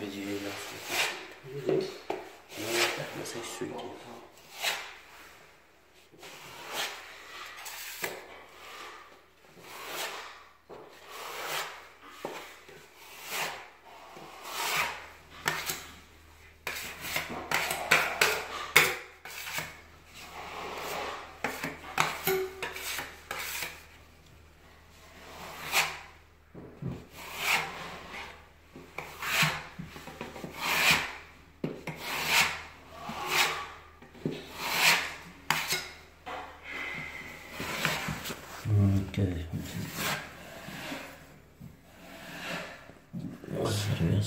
videoyu yazdım. Yedim. Yemek. Okay. Sıraya